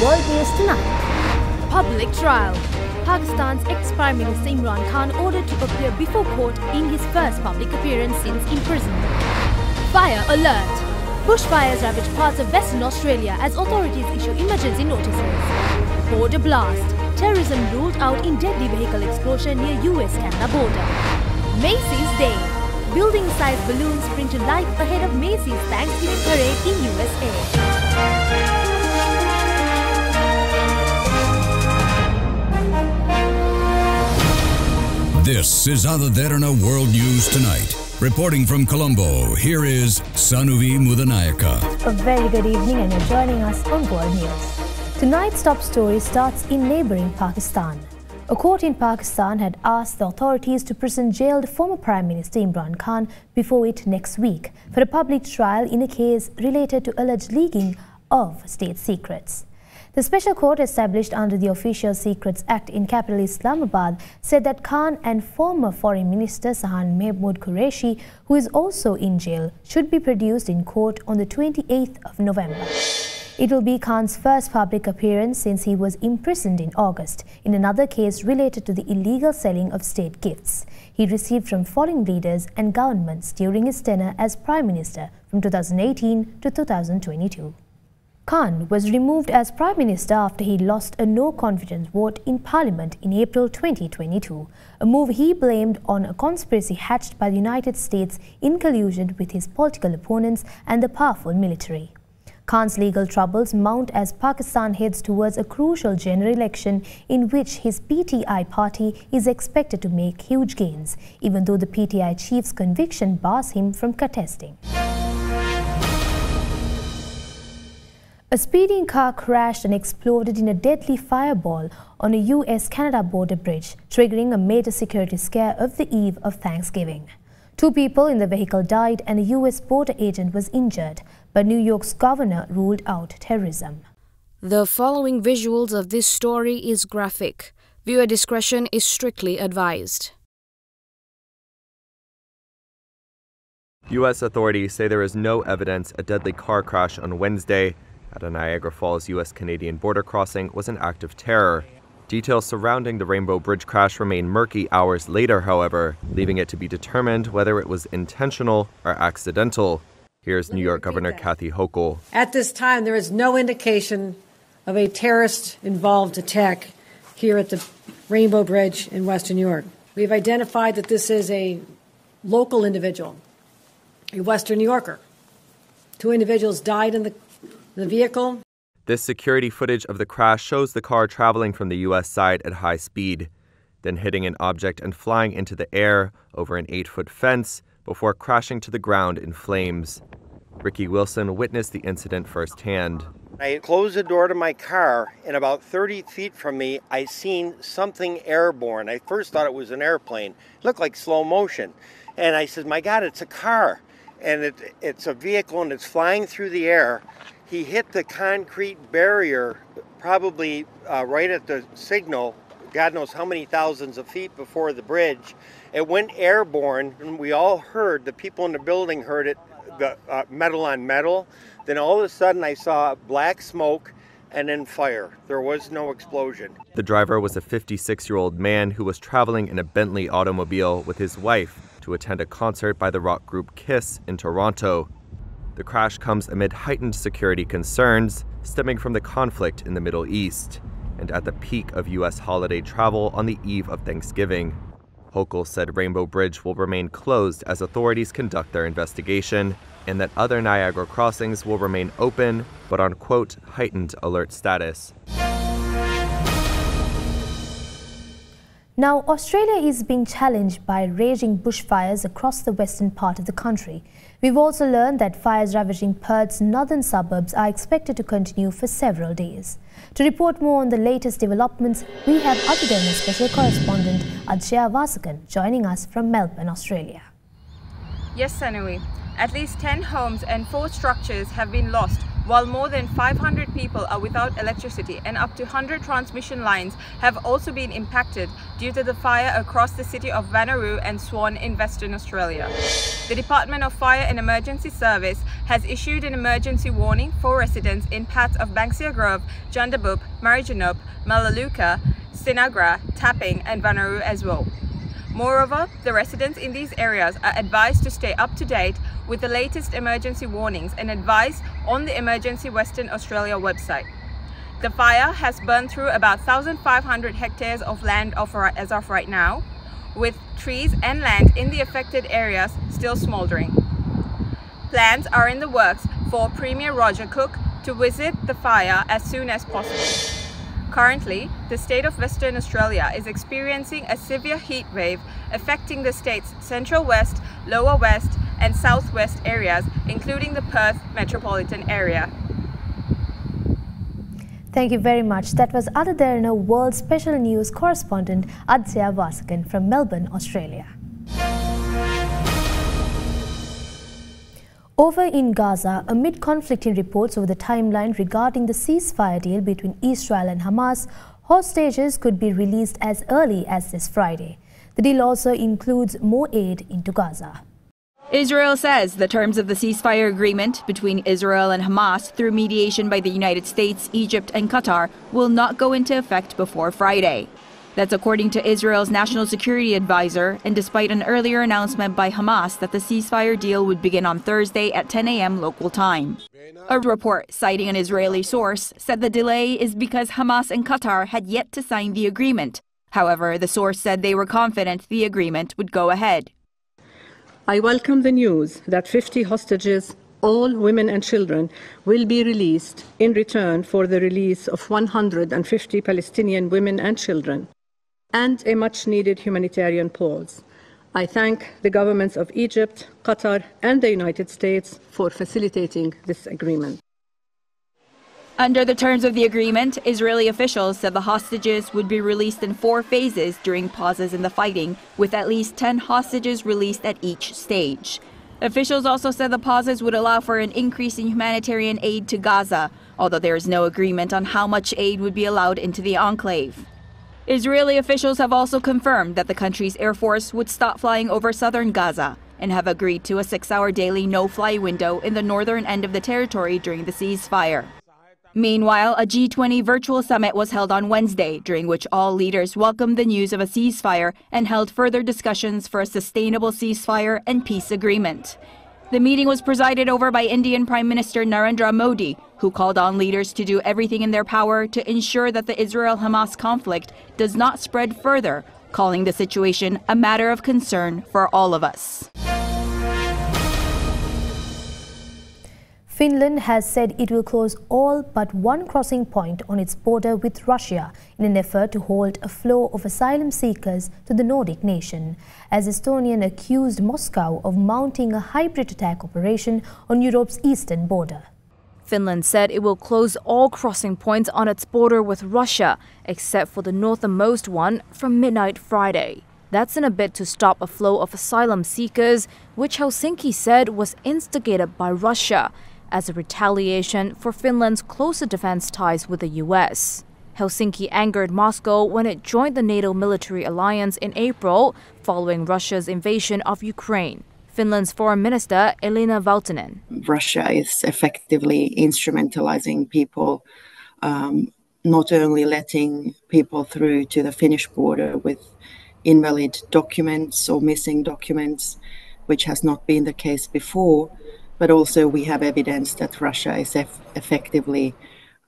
World News tonight. Public trial. Pakistan's ex-Prime Minister Imran Khan ordered to appear before court in his first public appearance since imprisonment. Fire alert. Bushfires ravage parts of Western Australia as authorities issue emergency notices. Border blast. Terrorism ruled out in deadly vehicle explosion near US-Canada border. Macy's Day. Building-sized balloons spring to life ahead of Macy's Thanksgiving parade in USA. This is Ada Derana World News Tonight. Reporting from Colombo, here is Sanuvi Mudanayaka. A very good evening and you're joining us on World News. Tonight's top story starts in neighboring Pakistan. A court in Pakistan had asked the authorities to prison jailed former Prime Minister Imran Khan before it next week for a public trial in a case related to alleged leaking of state secrets. The special court established under the Official Secrets Act in capital Islamabad said that Khan and former Foreign Minister Shah Mahmood Qureshi, who is also in jail, should be produced in court on the 28th of November. It will be Khan's first public appearance since he was imprisoned in August in another case related to the illegal selling of state gifts he received from foreign leaders and governments during his tenure as Prime Minister from 2018 to 2022. Khan was removed as Prime Minister after he lost a no confidence vote in Parliament in April 2022, a move he blamed on a conspiracy hatched by the United States in collusion with his political opponents and the powerful military. Khan's legal troubles mount as Pakistan heads towards a crucial general election in which his PTI party is expected to make huge gains, even though the PTI chief's conviction bars him from contesting. A speeding car crashed and exploded in a deadly fireball on a US-Canada border bridge, triggering a major security scare of the eve of Thanksgiving. Two people in the vehicle died and a US border agent was injured, but New York's governor ruled out terrorism. The following visuals of this story is graphic. Viewer discretion is strictly advised. U.S. authorities say there is no evidence a deadly car crash on Wednesday at a Niagara Falls U.S. Canadian border crossing was an act of terror. Details surrounding the Rainbow Bridge crash remain murky hours later, however, leaving it to be determined whether it was intentional or accidental. Here's New York Governor. Kathy Hochul. At this time, there is no indication of a terrorist involved attack here at the Rainbow Bridge in Western New York. We've identified that this is a local individual, a Western New Yorker. Two individuals died in the the vehicle. This security footage of the crash shows the car traveling from the U.S. side at high speed, then hitting an object and flying into the air over an eight foot fence before crashing to the ground in flames. Ricky Wilson witnessed the incident firsthand. I closed the door to my car, and about 30 feet from me, I seen something airborne. I first thought it was an airplane. It looked like slow motion. And I said, My God, it's a car. And it, it's a vehicle, and it's flying through the air he hit the concrete barrier probably uh, right at the signal, God knows how many thousands of feet before the bridge. It went airborne, and we all heard, the people in the building heard it, the uh, metal on metal. Then all of a sudden, I saw black smoke and then fire. There was no explosion. The driver was a 56 year old man who was traveling in a Bentley automobile with his wife to attend a concert by the rock group Kiss in Toronto. The crash comes amid heightened security concerns stemming from the conflict in the Middle East and at the peak of U.S. holiday travel on the eve of Thanksgiving. Hochul said Rainbow Bridge will remain closed as authorities conduct their investigation and that other Niagara crossings will remain open but on quote heightened alert status. Now, Australia is being challenged by raging bushfires across the western part of the country. We've also learned that fires ravaging Perth's northern suburbs are expected to continue for several days. To report more on the latest developments, we have Derana special correspondent Adshaya Vasakan joining us from Melbourne, Australia. Yes, Sanuvi. At least 10 homes and 4 structures have been lost while more than 500 people are without electricity and up to 100 transmission lines have also been impacted due to the fire across the city of Wanneroo and Swan in Western Australia. The Department of Fire and Emergency Service has issued an emergency warning for residents in parts of Banksia Grove, Joondalup, Maribyrnong, Melaleuca, Sinagra, Tapping and Wanneroo as well. Moreover, the residents in these areas are advised to stay up to date with the latest emergency warnings and advice on the Emergency Western Australia website. The fire has burned through about 1,500 hectares of land as of right now, with trees and land in the affected areas still smouldering. Plans are in the works for Premier Roger Cook to visit the fire as soon as possible. Currently, the state of Western Australia is experiencing a severe heat wave affecting the state's central west, lower west and southwest areas, including the Perth metropolitan area. Thank you very much. That was Derana World Special News correspondent Adhya Vasakan from Melbourne, Australia. Over in Gaza, amid conflicting reports over the timeline regarding the ceasefire deal between Israel and Hamas, hostages could be released as early as this Friday. The deal also includes more aid into Gaza. Israel says the terms of the ceasefire agreement between Israel and Hamas through mediation by the United States, Egypt, and Qatar will not go into effect before Friday. That's according to Israel's national security advisor, and despite an earlier announcement by Hamas that the ceasefire deal would begin on Thursday at 10 a.m. local time. A report citing an Israeli source said the delay is because Hamas and Qatar had yet to sign the agreement. However, the source said they were confident the agreement would go ahead. I welcome the news that 50 hostages, all women and children, will be released in return for the release of 150 Palestinian women and children and a much needed humanitarian pause. I thank the governments of Egypt, Qatar, and the United States for facilitating this agreement. Under the terms of the agreement, Israeli officials said the hostages would be released in four phases during pauses in the fighting, with at least 10 hostages released at each stage. Officials also said the pauses would allow for an increase in humanitarian aid to Gaza, although there is no agreement on how much aid would be allowed into the enclave. Israeli officials have also confirmed that the country's Air Force would stop flying over southern Gaza and have agreed to a six hour daily no fly window in the northern end of the territory during the ceasefire. Meanwhile, a G20 virtual summit was held on Wednesday, during which all leaders welcomed the news of a ceasefire and held further discussions for a sustainable ceasefire and peace agreement. The meeting was presided over by Indian Prime Minister Narendra Modi, who called on leaders to do everything in their power to ensure that the Israel Hamas conflict does not spread further, calling the situation a matter of concern for all of us. Finland has said it will close all but one crossing point on its border with Russia in an effort to halt a flow of asylum seekers to the Nordic nation, as Estonian accused Moscow of mounting a hybrid attack operation on Europe's eastern border. Finland said it will close all crossing points on its border with Russia, except for the northernmost one, from midnight Friday. That's in a bid to stop a flow of asylum seekers, which Helsinki said was instigated by Russia as a retaliation for Finland's closer defense ties with the US. Helsinki angered Moscow when it joined the NATO military alliance in April following Russia's invasion of Ukraine. Finland's foreign minister Elina Valtonen. Russia is effectively instrumentalizing people, um, not only letting people through to the Finnish border with invalid documents or missing documents, which has not been the case before, but also we have evidence that Russia is eff effectively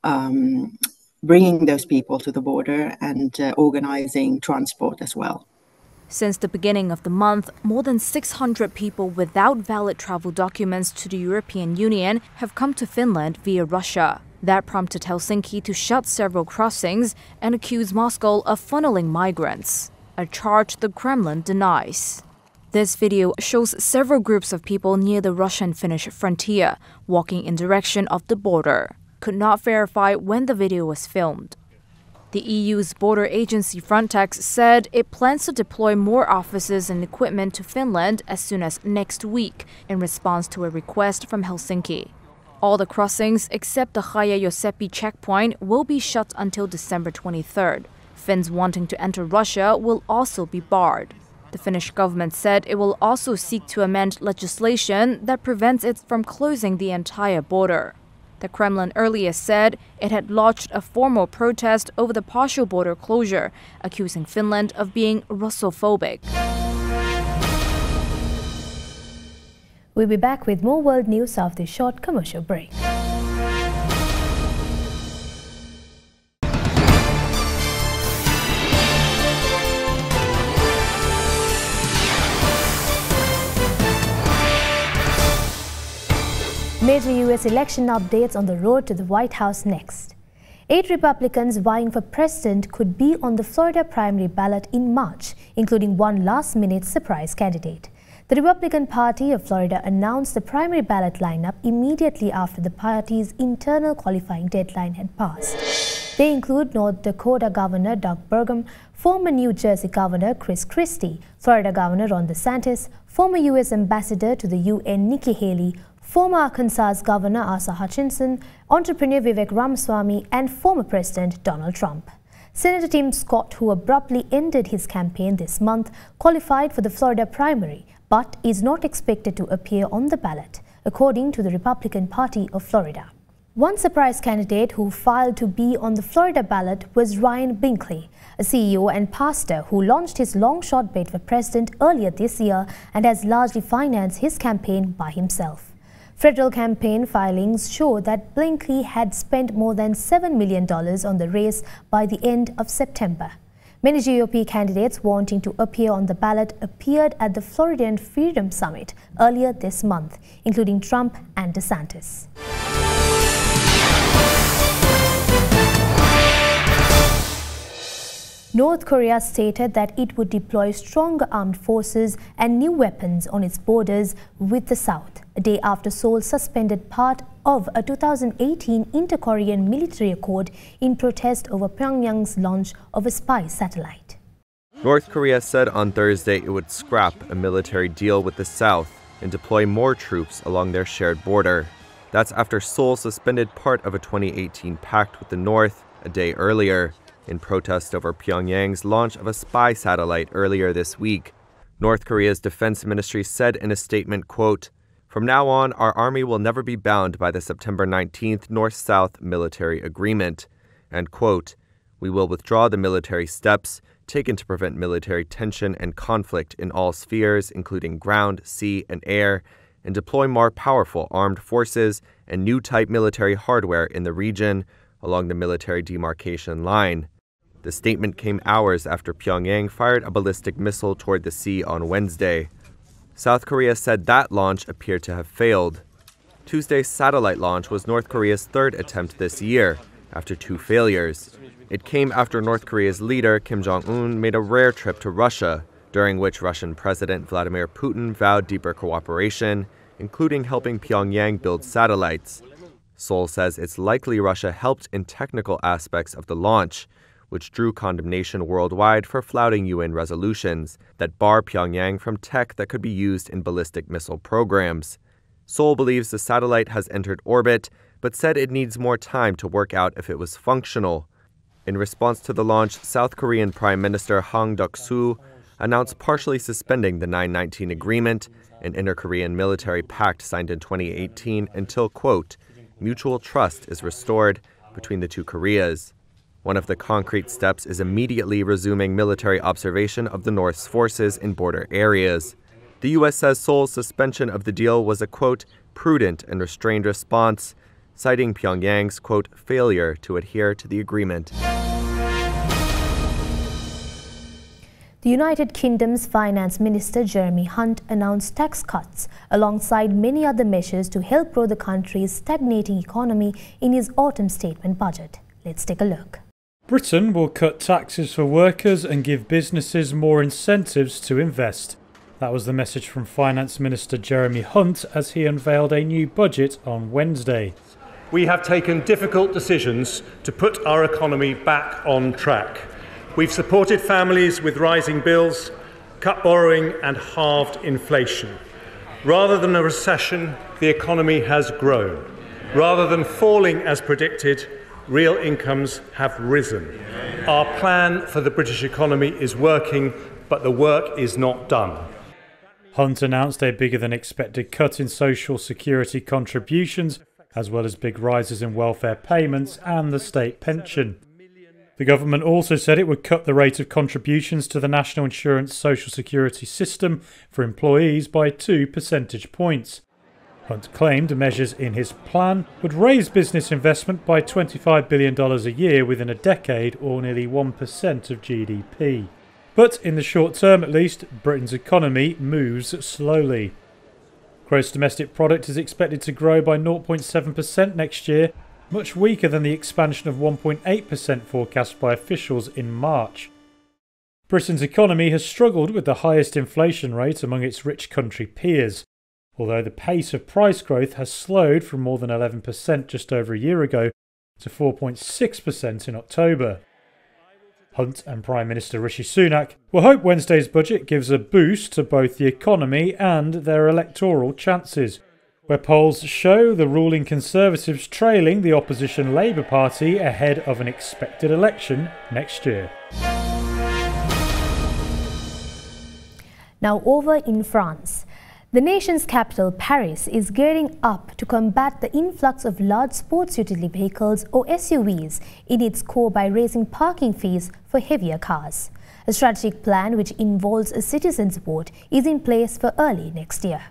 um, bringing those people to the border and uh, organizing transport as well. Since the beginning of the month, more than 600 people without valid travel documents to the European Union have come to Finland via Russia. That prompted Helsinki to shut several crossings and accuse Moscow of funneling migrants, a charge the Kremlin denies. This video shows several groups of people near the Russian-Finnish frontier walking in direction of the border. Could not verify when the video was filmed. The EU's border agency Frontex said it plans to deploy more officers and equipment to Finland as soon as next week in response to a request from Helsinki. All the crossings except the Raja Jooseppi checkpoint will be shut until December 23rd. Finns wanting to enter Russia will also be barred. The Finnish government said it will also seek to amend legislation that prevents it from closing the entire border. The Kremlin earlier said it had launched a formal protest over the partial border closure, accusing Finland of being Russophobic. We'll be back with more world news after this short commercial break. Major U.S. election updates on the road to the White House next. Eight Republicans vying for president could be on the Florida primary ballot in March, including one last-minute surprise candidate. The Republican Party of Florida announced the primary ballot lineup immediately after the party's internal qualifying deadline had passed. They include North Dakota Governor Doug Burgum, former New Jersey Governor Chris Christie, Florida Governor Ron DeSantis, former U.S. Ambassador to the UN Nikki Haley, former Arkansas Governor Asa Hutchinson, entrepreneur Vivek Ramaswamy, and former President Donald Trump. Senator Tim Scott, who abruptly ended his campaign this month, qualified for the Florida primary, but is not expected to appear on the ballot, according to the Republican Party of Florida. One surprise candidate who filed to be on the Florida ballot was Ryan Binkley, a CEO and pastor who launched his long shot bid for president earlier this year and has largely financed his campaign by himself. Federal campaign filings show that Binkley had spent more than $7 million on the race by the end of September. Many GOP candidates wanting to appear on the ballot appeared at the Floridian Freedom Summit earlier this month, including Trump and DeSantis. North Korea stated that it would deploy stronger armed forces and new weapons on its borders with the South, a day after Seoul suspended part of a 2018 inter-Korean military accord in protest over Pyongyang's launch of a spy satellite. North Korea said on Thursday it would scrap a military deal with the South and deploy more troops along their shared border. That's after Seoul suspended part of a 2018 pact with the North a day earlier in protest over Pyongyang's launch of a spy satellite earlier this week. North Korea's defense ministry said in a statement, quote, From now on, our army will never be bound by the September 19th North-South military agreement. And quote, We will withdraw the military steps taken to prevent military tension and conflict in all spheres, including ground, sea, and air, and deploy more powerful armed forces and new type military hardware in the region along the military demarcation line. The statement came hours after Pyongyang fired a ballistic missile toward the sea on Wednesday. South Korea said that launch appeared to have failed. Tuesday's satellite launch was North Korea's third attempt this year, after two failures. It came after North Korea's leader, Kim Jong un, made a rare trip to Russia, during which Russian President Vladimir Putin vowed deeper cooperation, including helping Pyongyang build satellites. Seoul says it's likely Russia helped in technical aspects of the launch, which drew condemnation worldwide for flouting UN resolutions that bar Pyongyang from tech that could be used in ballistic missile programs. Seoul believes the satellite has entered orbit, but said it needs more time to work out if it was functional. In response to the launch, South Korean Prime Minister Han Duck-soo announced partially suspending the 919 agreement, an inter-Korean military pact signed in 2018 until, quote, mutual trust is restored between the two Koreas. One of the concrete steps is immediately resuming military observation of the North's forces in border areas. The U.S. says Seoul's suspension of the deal was a, quote, prudent and restrained response, citing Pyongyang's, quote, failure to adhere to the agreement. The United Kingdom's Finance Minister Jeremy Hunt announced tax cuts alongside many other measures to help grow the country's stagnating economy in his autumn statement budget. Let's take a look. Britain will cut taxes for workers and give businesses more incentives to invest. That was the message from Finance Minister Jeremy Hunt as he unveiled a new budget on Wednesday. We have taken difficult decisions to put our economy back on track. We've supported families with rising bills, cut borrowing, and halved inflation. Rather than a recession, the economy has grown. Rather than falling as predicted, real incomes have risen. Our plan for the British economy is working, but the work is not done. Hunt announced a bigger than expected cut in social security contributions, as well as big rises in welfare payments and the state pension. The government also said it would cut the rate of contributions to the National Insurance Social Security system for employees by two percentage points. Hunt claimed measures in his plan would raise business investment by $25 billion a year within a decade, or nearly 1% of GDP. But in the short term at least, Britain's economy moves slowly. Gross domestic product is expected to grow by 0.7% next year, much weaker than the expansion of 1.8% forecast by officials in March. Britain's economy has struggled with the highest inflation rate among its rich country peers, although the pace of price growth has slowed from more than 11% just over a year ago to 4.6% in October. Hunt and Prime Minister Rishi Sunak will hope Wednesday's budget gives a boost to both the economy and their electoral chances, where polls show the ruling Conservatives trailing the opposition Labour Party ahead of an expected election next year. Now over in France. The nation's capital, Paris, is gearing up to combat the influx of large sports utility vehicles or SUVs in its core by raising parking fees for heavier cars. A strategic plan which involves a citizen support is in place for early next year.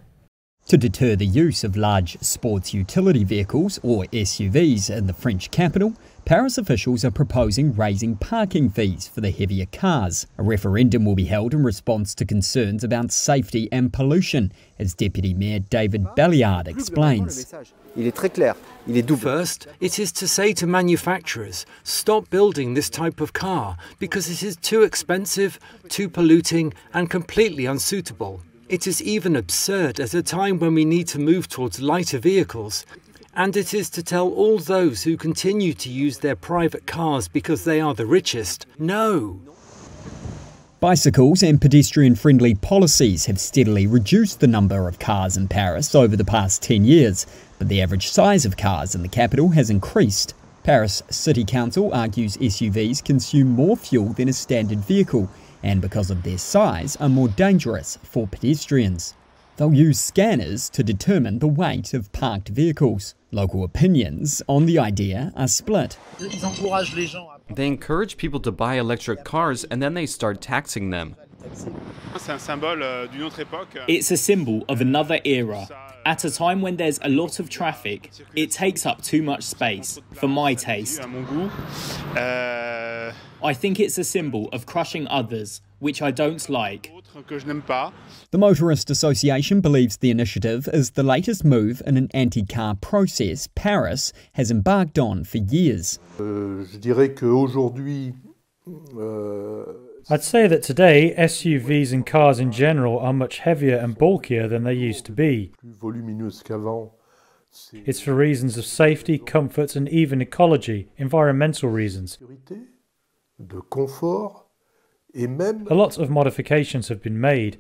To deter the use of large sports utility vehicles or SUVs in the French capital, Paris officials are proposing raising parking fees for the heavier cars. A referendum will be held in response to concerns about safety and pollution, as Deputy Mayor David Belliard explains. First, it is to say to manufacturers, stop building this type of car because it is too expensive, too polluting, and completely unsuitable. It is even absurd at a time when we need to move towards lighter vehicles and it is to tell all those who continue to use their private cars because they are the richest no. Bicycles and pedestrian friendly policies have steadily reduced the number of cars in Paris over the past 10 years, but the average size of cars in the capital has increased. Paris City Council argues SUVs consume more fuel than a standard vehicle and because of their size are more dangerous for pedestrians. They'll use scanners to determine the weight of parked vehicles. Local opinions on the idea are split. They encourage people to buy electric cars and then they start taxing them. It's a symbol of another era. At a time when there's a lot of traffic, it takes up too much space, for my taste. I think it's a symbol of crushing others, which I don't like. The Motorist Association believes the initiative is the latest move in an anti car process Paris has embarked on for years. Euh, I'd say that today SUVs and cars in general are much heavier and bulkier than they used to be. It's for reasons of safety, comfort, and even ecology, environmental reasons. A lot of modifications have been made.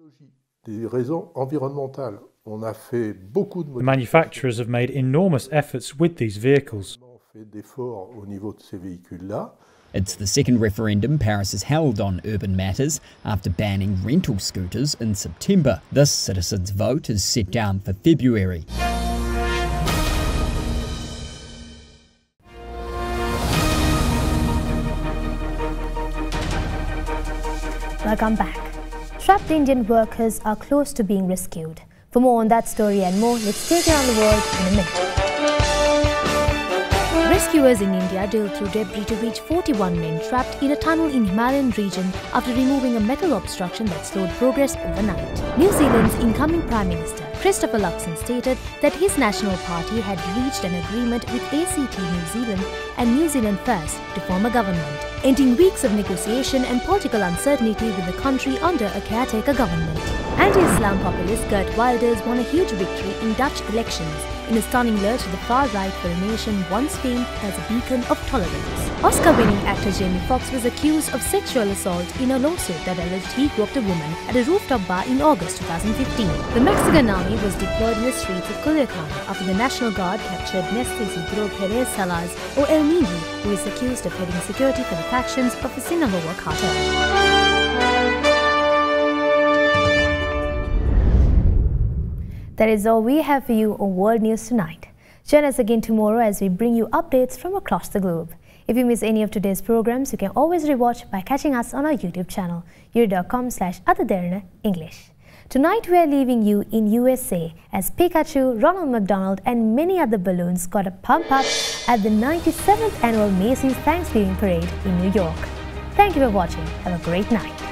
The manufacturers have made enormous efforts with these vehicles. It's the second referendum Paris has held on urban matters after banning rental scooters in September. This citizens' vote is set down for February. Welcome back. Trapped Indian workers are close to being rescued. For more on that story and more, let's take around the world in a minute. Rescuers in India drilled through debris to reach 41 men trapped in a tunnel in Himalayan region after removing a metal obstruction that slowed progress overnight. New Zealand's incoming Prime Minister Christopher Luxon stated that his National Party had reached an agreement with ACT New Zealand and New Zealand First to form a government, ending weeks of negotiation and political uncertainty with the country under a caretaker government. Anti-Islam populist Geert Wilders won a huge victory in Dutch elections in a stunning lurch to the far right for a nation once famed as a beacon of tolerance. Oscar-winning actor Jamie Foxx was accused of sexual assault in a lawsuit that alleged he groped a woman at a rooftop bar in August 2015. The Mexican army was deployed in the streets of Culiacan after the National Guard captured Nestor Isidro Perez Salas, or El Nini, who is accused of heading security for the factions of the Sinaloa cartel. That is all we have for you on World News Tonight. Join us again tomorrow as we bring you updates from across the globe. If you miss any of today's programs, you can always rewatch by catching us on our YouTube channel, youtube.com slash English. Tonight we are leaving you in USA as Pikachu, Ronald McDonald and many other balloons got a pump up at the 97th annual Macy's Thanksgiving Parade in New York. Thank you for watching. Have a great night.